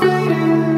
fading